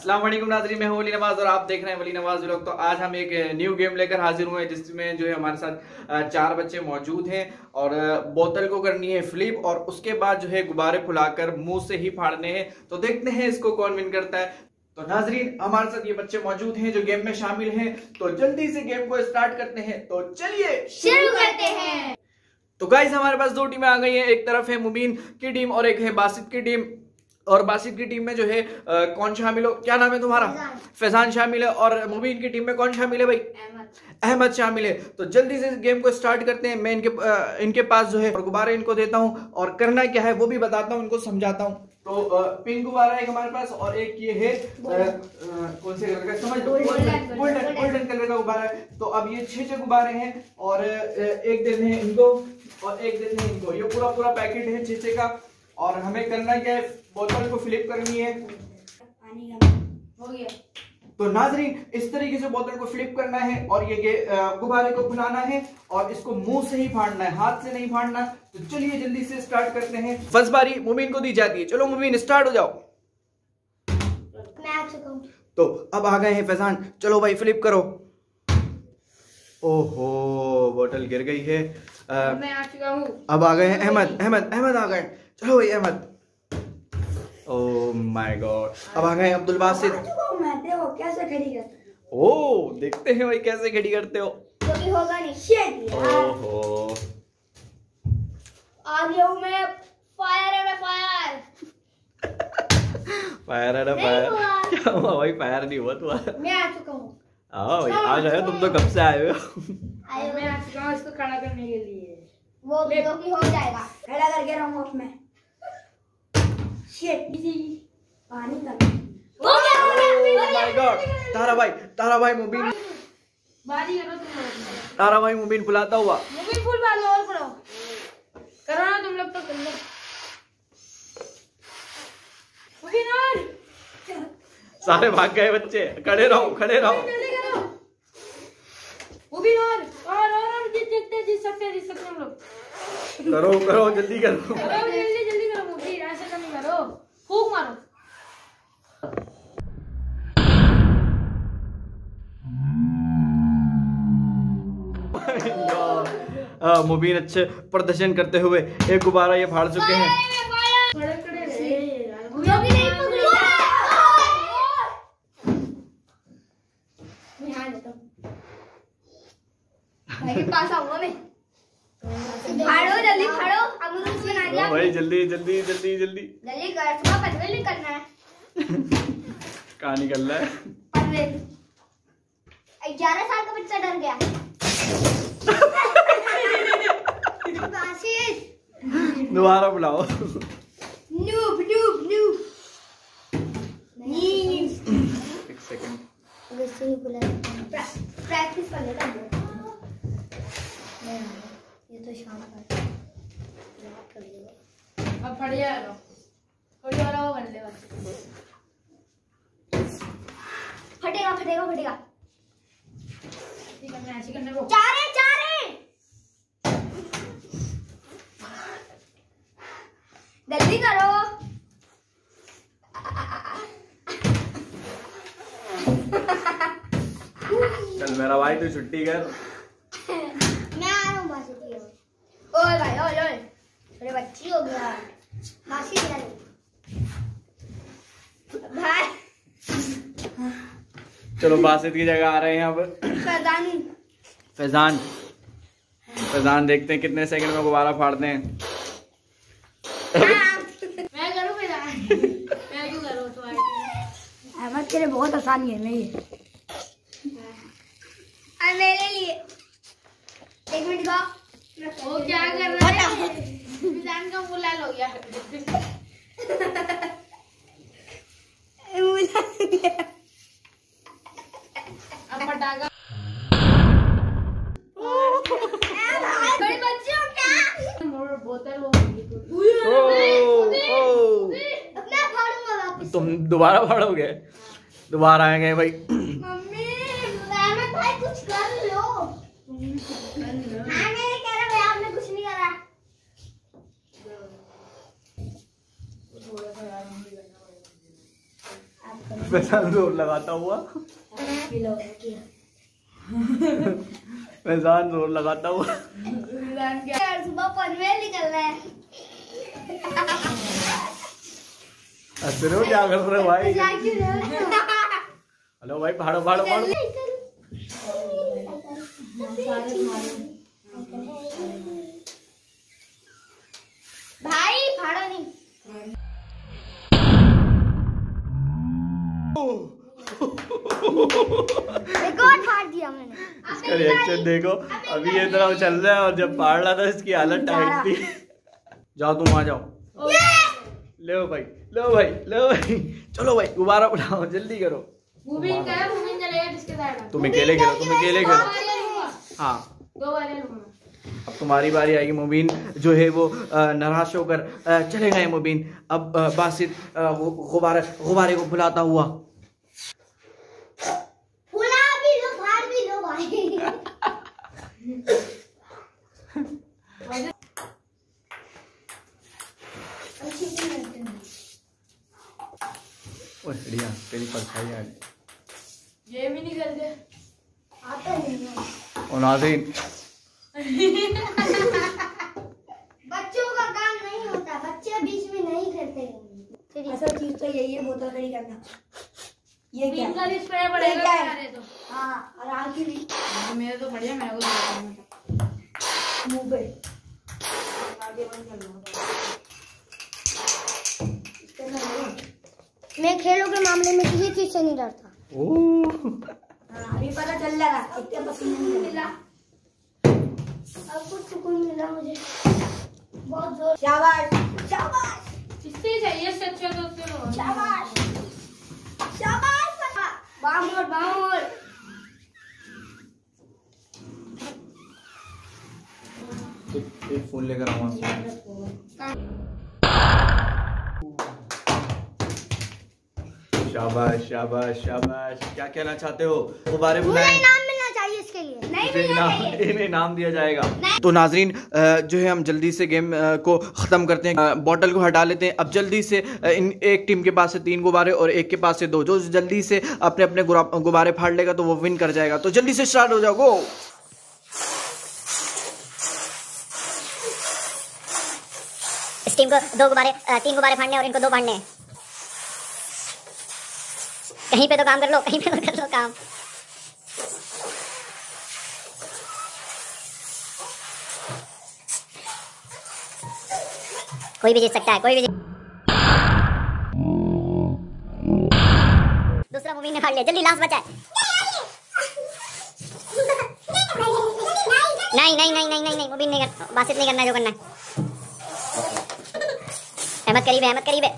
अस्सलाम वालेकुम नाजरी मैं हूँ वली नवाज़ और आप देख रहे हैं वली नवाज़ व्लॉग। तो आज हम एक न्यू गेम लेकर हाजिर हुए हैं जिसमें जो है हमारे साथ चार बच्चे मौजूद हैं और बोतल को करनी है फ्लिप और उसके बाद जो है गुब्बारे फुलाकर मुँह से ही फाड़ने हैं। तो देखते हैं इसको कौन विन करता है। तो नाजरीन हमारे साथ ये बच्चे मौजूद हैं जो गेम में शामिल हैं। तो जल्दी से गेम को स्टार्ट करते हैं। तो चलिए शुरू करते हैं। तो गाइज़ हमारे पास दो टीमें आ गई हैं। एक तरफ़ है मुबीन की टीम और एक है बासित की टीम और बासित की टीम में जो है आ, कौन शामिल हो? क्या नाम है तुम्हारा? फैजान। शामिल है और मुबीन की टीम में कौन शामिल है भाई? अहमद। शामिल है। तो जल्दी से गेम को स्टार्ट करते हैं। मैं इनके आ, इनके पास जो है गुब्बारे इनको देता हूँ। और करना क्या है वो भी बताता हूँ इनको समझाता हूँ। तो पिंक गुब्बारा एक हमारे पास और एक ये है कौन से कलर का? समझ गोल्डन गोल्डन कलर का गुब्बारा है। तो अब ये छह छह गुब्बारे हैं और एक दिन है इनको और एक दिन है इनको। ये पूरा पूरा पैकेट है छह छह का। और हमें करना क्या है बोतल को फ्लिप करनी है। हो गया। तो नाजरीन इस तरीके से बोतल को फ्लिप करना है और ये गुब्बारे को फुलाना है और इसको मुँह से ही फाड़ना है हाथ से नहीं फाड़ना। तो चलिए जल्दी से स्टार्ट करते हैं। फ़र्स्ट बारी मुमीन को दी जाती है। चलो मुमीन स्टार्ट हो जाओ। तो अब आ गए हैं फैजान। चलो भाई फ्लिप करो। ओहो बोतल गिर गई है। आ, मैं आ चुका हूँ। अब आ गए हैं अहमद अहमद अहमद आ गए। चलो भाई अहमद। ओह माय गॉड अब आ गए अब्दुल बासित कैसे खड़ी करते ओ देखते हैं भाई कैसे खड़ी करते हो। कभी होगा नहीं ओहो आ गया हूँ मैं फायर है फायर फायर है ना फायर क्या हुआ भाई फायर नहीं हुआ तुम्हारा? मैं आ चुका हूँ। आओ भाई आ गए तुम तो कब से आए हो? आयो मैं आ चुका हूँ इसको खड़ा करने के लिए। वो कि हो जाएगा। खड़ा करके रहूँगा मैं शिट पानी का माय गॉड तारा भाई तारा भाई मुबीन। बारी करो तुम तारा भाई मुबीन बुलाता हुआ। फुल बाल और करो। करो ना तुम लोग तो कर लो। सारे भाग गए बच्चे खड़े रहो खड़े रहो। जल्दी करो। और और और जीत जीतते जीत सकते जीत सकते हम लोग। करो करो जल्दी करो। करो जल्दी जल्दी करो मूवी ऐसे तो नहीं करो फूक मारो। आ, मुबीन अच्छे प्रदर्शन करते हुए एक गुब्बारा ये फाड़ चुके हैं। हूँ पास आऊँगा मैं। फाड़ो जल्दी फाड़ो। उसमें दिया भाई जल्दी जल्दी जल्दी जल्दी। जल्दी कर पनवेल है। कहाँ निकल रहा है? पनवेल। ग्यारह साल का बच्चा डर गया। दोबारा बुलाओ। Noob noob noob. एक सेकंड। वैसे ही बुला प्रैक्टिस कर लेता हूँ ये तो शाम का कर लेगा अब फट जाएगा थोड़ी और वो कर लेगा फटेगा फटेगा फटेगा। ठीक है मैं ऐसे करने को चारे चारे जल्दी करो। चल मेरा भाई तू छुट्टी कर मैं आ रहा हूँ मासी की ओर। ओए भाई ओए ओए थोड़ी बच्ची हो गया मासी की भाई चलो बासित की जगह आ रहे हैं यहाँ पर फरदानी फैजान। फैजान देखते हैं कितने सेकंड में गुब्बारा फाड़ते हैं। मैं करूँ फरदान मैं क्यों करूँ तुम्हारे अहमद के लिए बहुत आसानी है और मेरे लिए। एक मिनट का वो क्या कर रहा है? इंसान का मुँह लाल हो गया। अब फटाका हो क्या बोतल वो ओ, ओ, मैं फाड़ूँगा वापस तुम दोबारा फाड़ोगे दोबारा आएँगे भाई। भाई कुछ कर लो। हाँ मैं कह रहा भाई आपने कुछ नहीं करा। ज़ोर लगाता हुआ। फैजान ज़ोर लगाता हुआ सुबह पनवेल निकल है। हंस रहे हो क्या कर रहे हो भाई? हो? हेलो भाई भाड़ो भाड़ो भाड़ो भाई फाड़ो नहीं रिकॉर्ड फाड़ दिया मैंने। इसका रिएक्शन देखो। अभी ये तरह चल रहा है और जब फाड़ रहा था इसकी हालत टाइट थी। जाओ तुम आ जाओ। ले भाई लो भाई लो भाई। चलो भाई गुब्बारा उठाओ जल्दी करो। तुम अकेले खेलो तुम अकेले खेलो हाँ। अब तुम्हारी बारी आएगी मुबीन जो है वो नाराज़ होकर चले गए मुबीन अब बासित गुब्बारे गुब्बारे को बुलाता हुआ फुला भी लो फाड़ भी लो भाई ओए बढ़िया तेरी परछाई आ गई ये भी निकल गए आता नहीं है? और नाज़रीन। बच्चों का काम नहीं होता बच्चे बीच में नहीं करते असल चीज़ तो यही है बोतल खड़ी करना। ये क्या? का स्प्रे ये क्या तो। हाँ और आगे भी मेरे तो बढ़िया मेरे को मुँह पे। आगे बंद कर लो इसके नहीं। मैं खेलों के मामले में किसी चीज़ से नहीं डरता। हाँ, अभी पता चल जाएगा इतने पसीने नहीं मिला। अब कुछ सुकून मिला मुझे। बहुत ज़ोर। शाबाश शाबाश। इससे चाहिए सच्चे तो लो शाबाश। शाबाश बामोड़ बामोड़ एक एक फ़ोन लेकर आऊँ शाबाश शाबाश शाबाश। क्या कहना चाहते हो? गुब्बारे मुझे बुलाएँ मिलना चाहिए इसके लिए। नहीं इनाम इन्हें इनाम दिया जाएगा। तो नाजरीन जो है हम जल्दी से गेम को ख़त्म करते हैं। बॉटल को हटा लेते हैं। अब जल्दी से इन एक टीम के पास से तीन गुब्बारे और एक के पास से दो। जो जल्दी से अपने अपने गुब्बारे फाड़ लेगा तो वो विन कर जाएगा। तो जल्दी से स्टार्ट हो जाओ गो। इस टीम को दो गुब्बारे तीन गुब्बारे फाड़ने और इनको दो फाड़ने हैं। कहीं पे तो काम कर लो, कहीं पे तो कर लो काम। कोई भी जीत सकता है, कोई भी दूसरा मुमीन ने फाड़ लिया, जल्दी लास्ट बचा है। नहीं नहीं नहीं नहीं नहीं नहीं मुबीन नहीं कर बासित नहीं करना जो करना है। अहमद करीब है अहमद करीब है।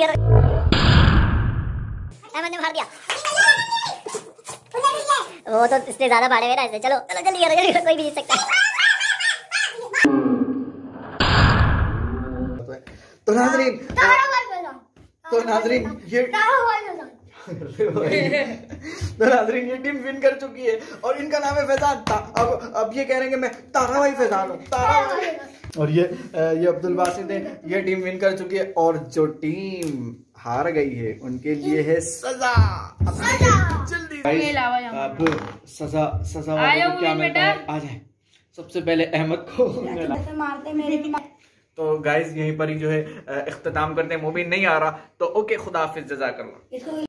जल्दी करो अहमद ने मार दिया वो तो इससे ज़्यादा भाड़े हुए ना चलो चलो जल्दी करो जल्दी कोई भी जीत सकता है तो नाजरीन तो नाजरीन ये तो नाजरीन ये टीम विन कर चुकी है और इनका नाम है फैजान। अब अब ये कह रहे हैं मैं तारा भाई फैजान हूँ। तारा भाई। और ये ये अब्दुल बासित है ये टीम विन कर चुकी है और जो टीम हार गई है उनके लिए है सजा। जल्दी। अब सजा सजा वाले को क्या मिलता है? आ जाए। सबसे पहले अहमद को मारते मेरे तो गाइज़ यहीं पर ही जो है अ, इख्तिताम करते हैं मुबीन नहीं आ रहा। तो ओके खुदा हाफिज जजाकल्ला। इसको